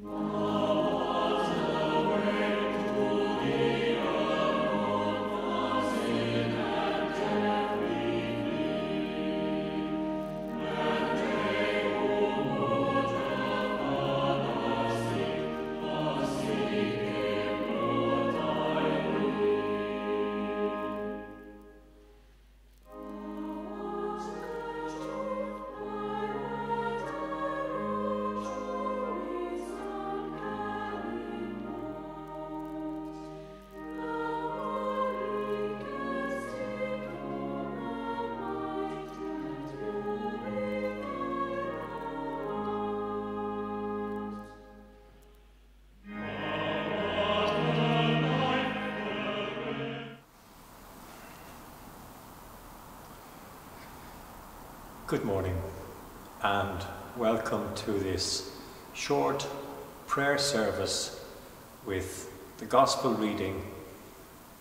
Wow. Good morning and welcome to this short prayer service with the Gospel reading,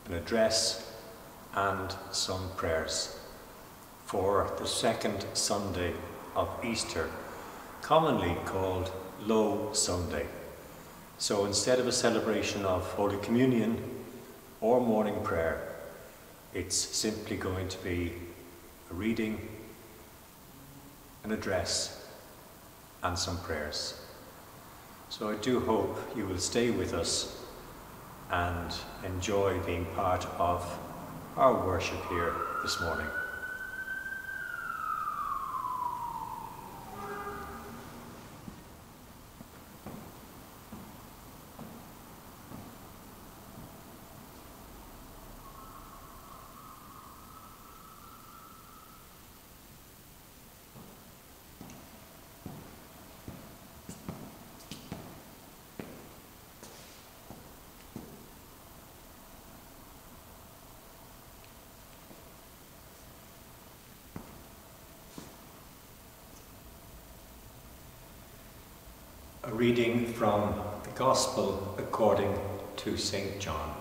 an address, and some prayers for the second Sunday of Easter, commonly called Low Sunday. So instead of a celebration of Holy Communion or morning prayer, it's simply going to be a reading an address, and some prayers. So I do hope you will stay with us and enjoy being part of our worship here this morning. Reading from the Gospel according to St. John.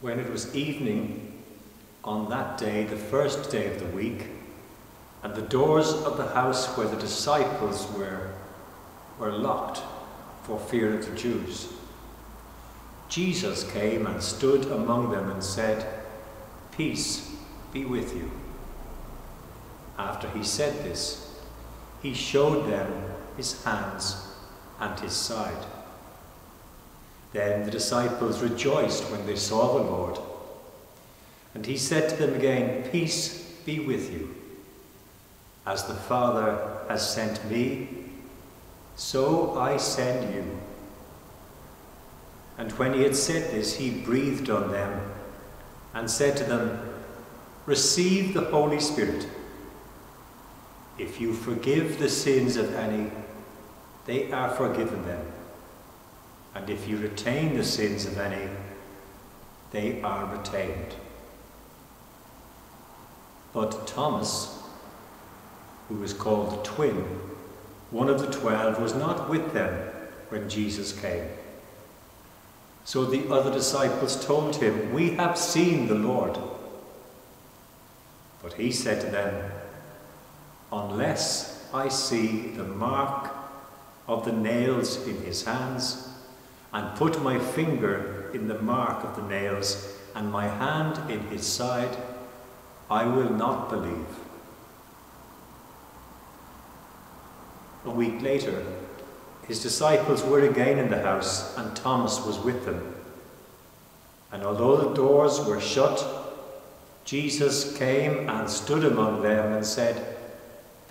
When it was evening on that day, the first day of the week, and the doors of the house where the disciples were were locked for fear of the Jews, Jesus came and stood among them and said, Peace be with you. After he said this, he showed them his hands and his side. Then the disciples rejoiced when they saw the Lord. And he said to them again, Peace be with you. As the Father has sent me, so I send you. And when he had said this, he breathed on them and said to them, Receive the Holy Spirit. If you forgive the sins of any, they are forgiven them. And if you retain the sins of any, they are retained. But Thomas, who was called the twin, one of the twelve, was not with them when Jesus came. So the other disciples told him, We have seen the Lord. But he said to them, unless I see the mark of the nails in his hands and put my finger in the mark of the nails and my hand in his side, I will not believe. A week later, his disciples were again in the house and Thomas was with them. And although the doors were shut, Jesus came and stood among them and said,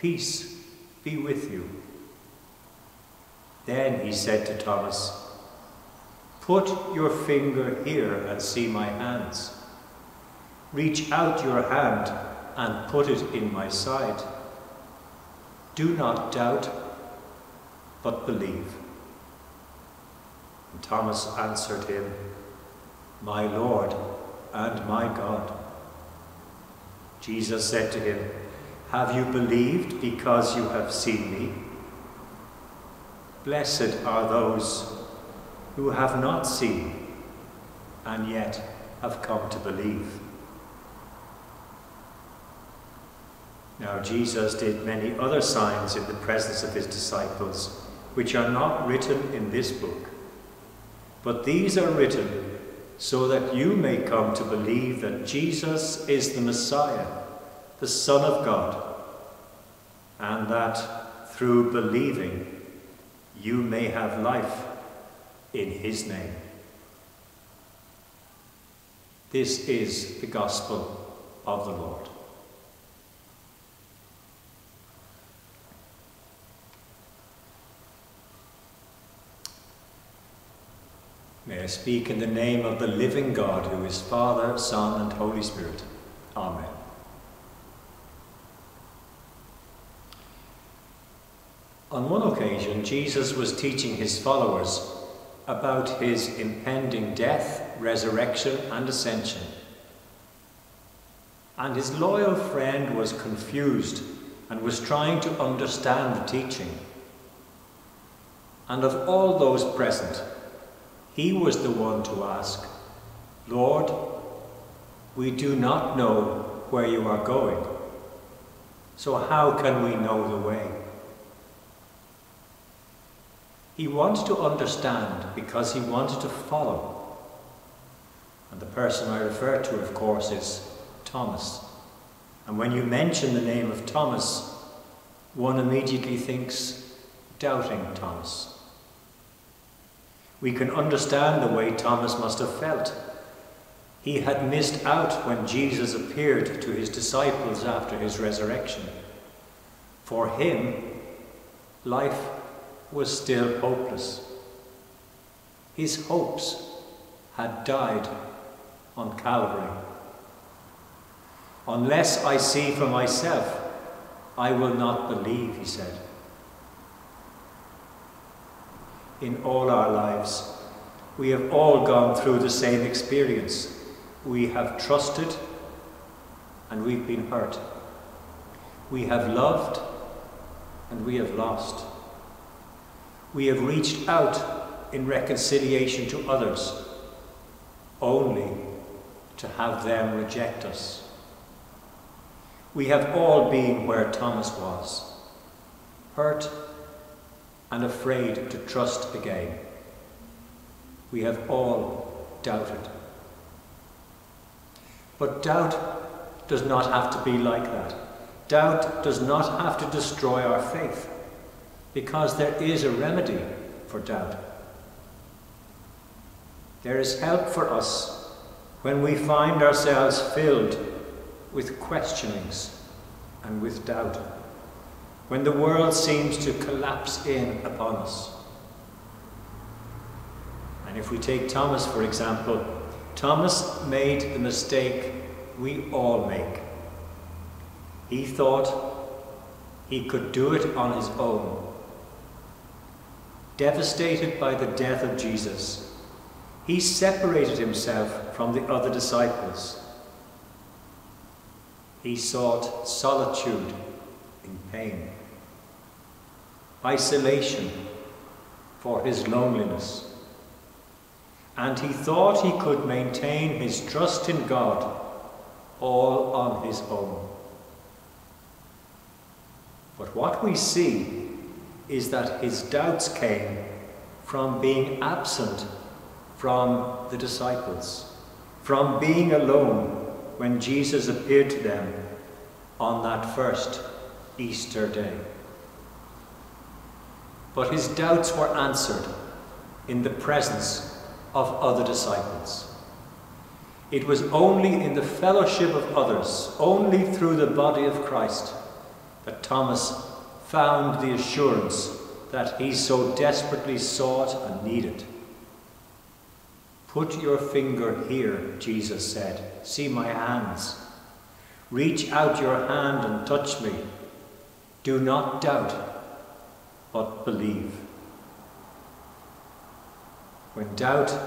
Peace be with you. Then he said to Thomas, Put your finger here and see my hands. Reach out your hand and put it in my side. Do not doubt, but believe. And Thomas answered him, My Lord and my God. Jesus said to him, have you believed because you have seen me? Blessed are those who have not seen and yet have come to believe. Now Jesus did many other signs in the presence of his disciples, which are not written in this book. But these are written so that you may come to believe that Jesus is the Messiah, the Son of God, and that through believing you may have life in his name. This is the gospel of the Lord. May I speak in the name of the living God, who is Father, Son, and Holy Spirit. Amen. On one occasion, Jesus was teaching his followers about his impending death, resurrection, and ascension. And his loyal friend was confused and was trying to understand the teaching. And of all those present, he was the one to ask, Lord, we do not know where you are going, so how can we know the way? He wanted to understand because he wanted to follow. And the person I refer to, of course, is Thomas. And when you mention the name of Thomas, one immediately thinks doubting Thomas. We can understand the way Thomas must have felt. He had missed out when Jesus appeared to his disciples after his resurrection. For him, life was still hopeless. His hopes had died on Calvary. Unless I see for myself, I will not believe, he said. in all our lives. We have all gone through the same experience. We have trusted and we've been hurt. We have loved and we have lost. We have reached out in reconciliation to others only to have them reject us. We have all been where Thomas was, hurt and afraid to trust again. We have all doubted. But doubt does not have to be like that. Doubt does not have to destroy our faith, because there is a remedy for doubt. There is help for us when we find ourselves filled with questionings and with doubt when the world seems to collapse in upon us. And if we take Thomas, for example, Thomas made the mistake we all make. He thought he could do it on his own. Devastated by the death of Jesus, he separated himself from the other disciples. He sought solitude in pain isolation for his loneliness. And he thought he could maintain his trust in God all on his own. But what we see is that his doubts came from being absent from the disciples, from being alone when Jesus appeared to them on that first Easter day. But his doubts were answered in the presence of other disciples. It was only in the fellowship of others, only through the body of Christ, that Thomas found the assurance that he so desperately sought and needed. Put your finger here, Jesus said. See my hands. Reach out your hand and touch me. Do not doubt but believe. When doubt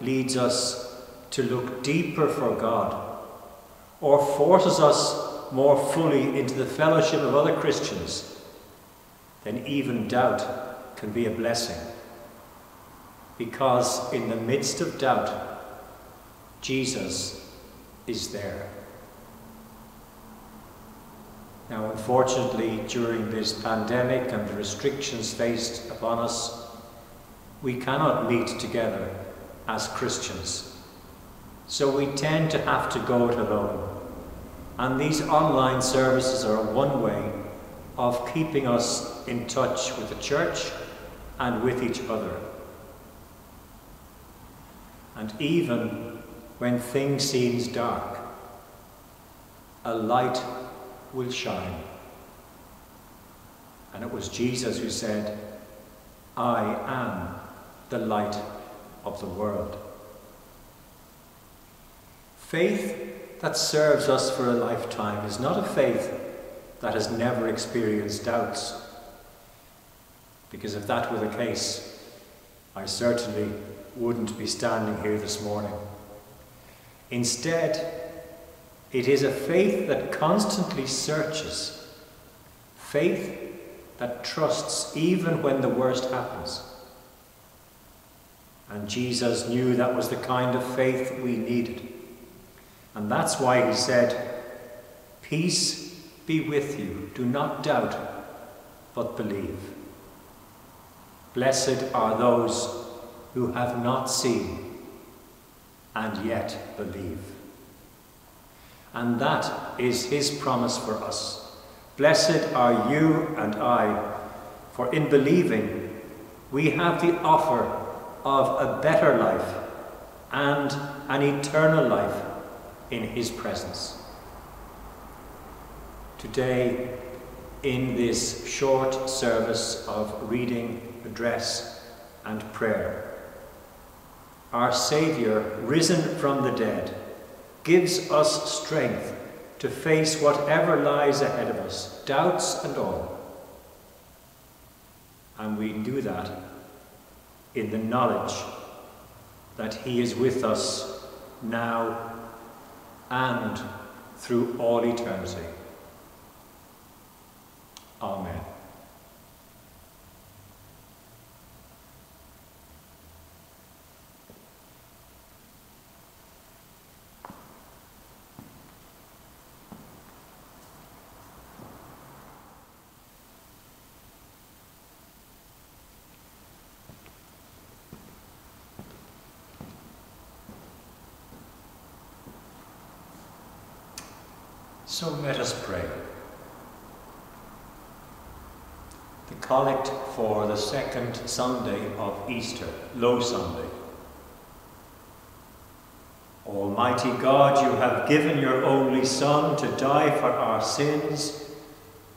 leads us to look deeper for God, or forces us more fully into the fellowship of other Christians, then even doubt can be a blessing. Because in the midst of doubt, Jesus is there. Now, unfortunately, during this pandemic and the restrictions faced upon us, we cannot meet together as Christians. So we tend to have to go it alone. And these online services are one way of keeping us in touch with the church and with each other. And even when things seems dark, a light will shine. And it was Jesus who said, I am the light of the world. Faith that serves us for a lifetime is not a faith that has never experienced doubts. Because if that were the case, I certainly wouldn't be standing here this morning. Instead, it is a faith that constantly searches, faith that trusts even when the worst happens. And Jesus knew that was the kind of faith we needed. And that's why he said, Peace be with you. Do not doubt, but believe. Blessed are those who have not seen and yet believe. And that is his promise for us. Blessed are you and I, for in believing we have the offer of a better life and an eternal life in his presence. Today, in this short service of reading, address, and prayer, our Saviour, risen from the dead, gives us strength to face whatever lies ahead of us, doubts and all. And we do that in the knowledge that He is with us now and through all eternity. Amen. So let us pray. The collect for the second Sunday of Easter, Low Sunday. Almighty God, you have given your only Son to die for our sins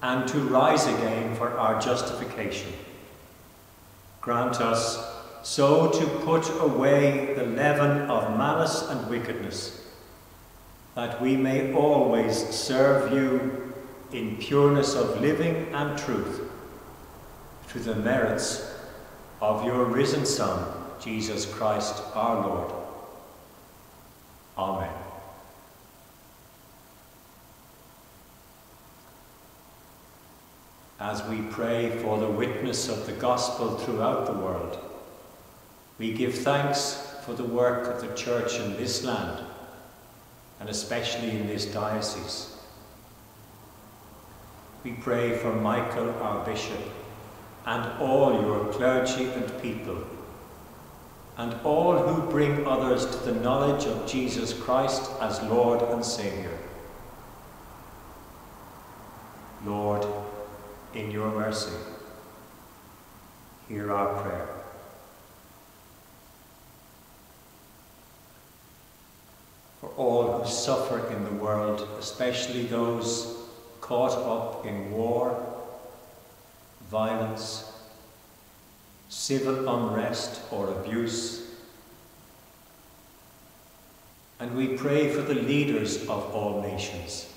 and to rise again for our justification. Grant us so to put away the leaven of malice and wickedness that we may always serve you in pureness of living and truth, through the merits of your risen Son, Jesus Christ our Lord. Amen. As we pray for the witness of the gospel throughout the world, we give thanks for the work of the church in this land and especially in this diocese. We pray for Michael, our bishop, and all your clergy and people, and all who bring others to the knowledge of Jesus Christ as Lord and Saviour. Lord, in your mercy, hear our prayer. for all who suffer in the world, especially those caught up in war, violence, civil unrest or abuse. And we pray for the leaders of all nations,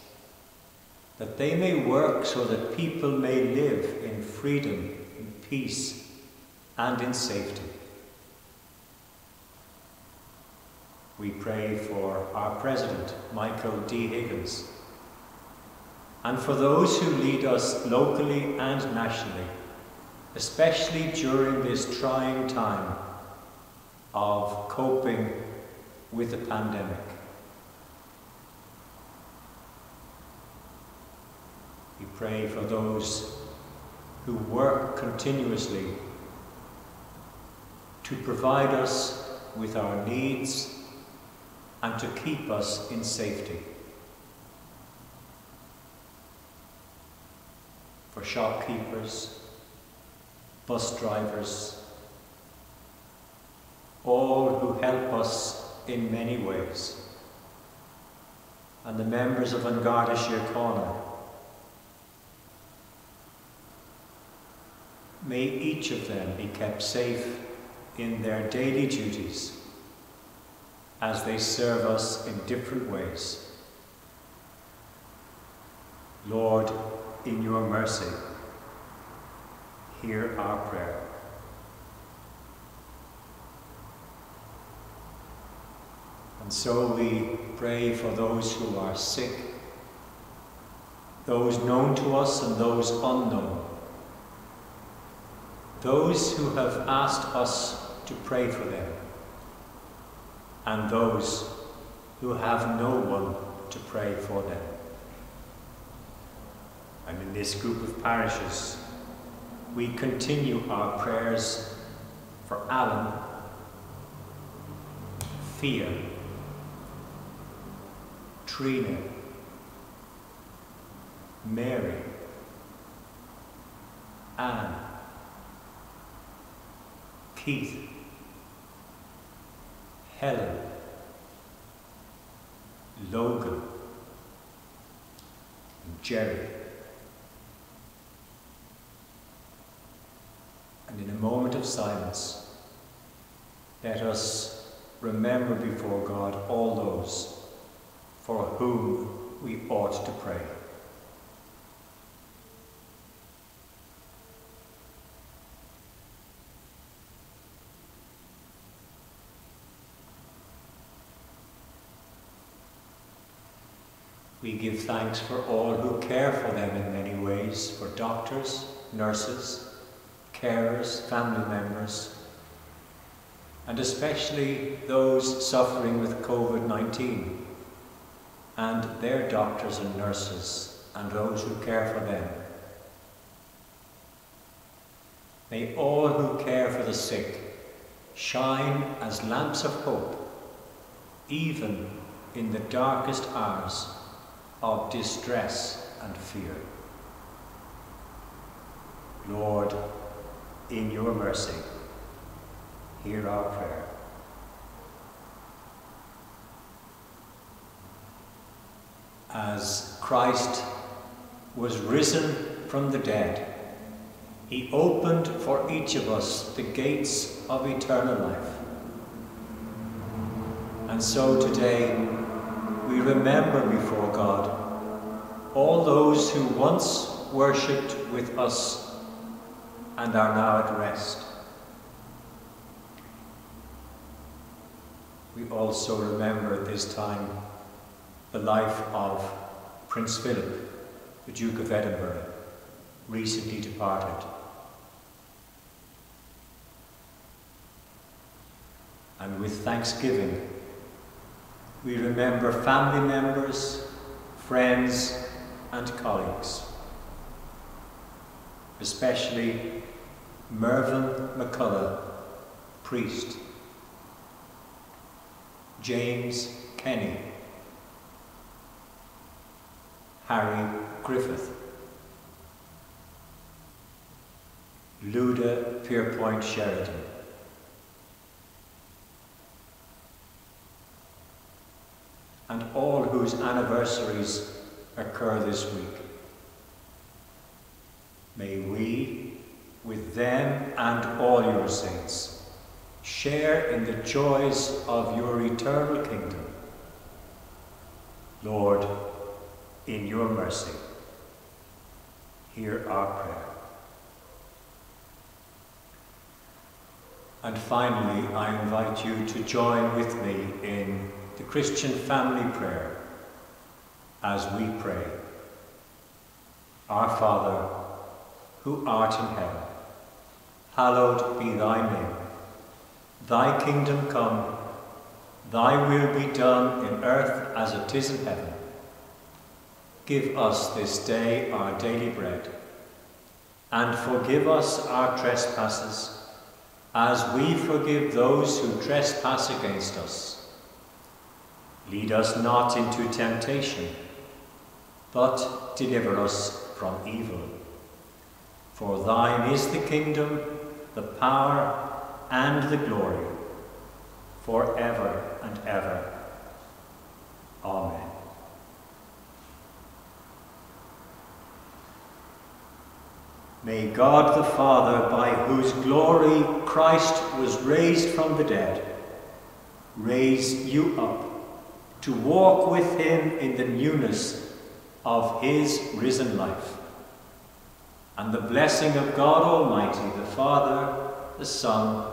that they may work so that people may live in freedom, in peace, and in safety. We pray for our President, Michael D. Higgins, and for those who lead us locally and nationally, especially during this trying time of coping with the pandemic. We pray for those who work continuously to provide us with our needs and to keep us in safety. For shopkeepers, bus drivers, all who help us in many ways, and the members of An Garda Síochána. May each of them be kept safe in their daily duties as they serve us in different ways. Lord, in your mercy, hear our prayer. And so we pray for those who are sick, those known to us and those unknown, those who have asked us to pray for them, and those who have no one to pray for them. And in this group of parishes, we continue our prayers for Alan, Thea, Trina, Mary, Anne, Keith, Helen, Logan, and Jerry. And in a moment of silence, let us remember before God all those for whom we ought to pray. We give thanks for all who care for them in many ways, for doctors, nurses, carers, family members, and especially those suffering with COVID 19 and their doctors and nurses and those who care for them. May all who care for the sick shine as lamps of hope, even in the darkest hours of distress and fear. Lord, in your mercy, hear our prayer. As Christ was risen from the dead, he opened for each of us the gates of eternal life. And so today, we remember before God all those who once worshipped with us and are now at rest. We also remember at this time the life of Prince Philip, the Duke of Edinburgh, recently departed. And with thanksgiving, we remember family members, friends, and colleagues, especially Mervyn McCullough, priest, James Kenny, Harry Griffith, Luda Pierpoint Sheridan, and all whose anniversaries occur this week. May we, them and all your saints, share in the joys of your eternal kingdom. Lord, in your mercy, hear our prayer. And finally, I invite you to join with me in the Christian family prayer as we pray. Our Father, who art in heaven, hallowed be thy name. Thy kingdom come, thy will be done in earth as it is in heaven. Give us this day our daily bread, and forgive us our trespasses, as we forgive those who trespass against us. Lead us not into temptation, but deliver us from evil. For thine is the kingdom, the power, and the glory, for ever and ever. Amen. May God the Father, by whose glory Christ was raised from the dead, raise you up to walk with him in the newness of his risen life. And the blessing of God Almighty, the Father, the Son,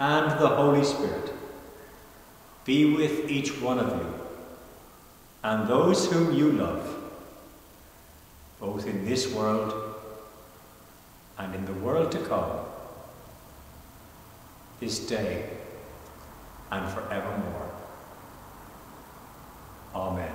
and the Holy Spirit be with each one of you and those whom you love, both in this world and in the world to come, this day and forevermore. Amen.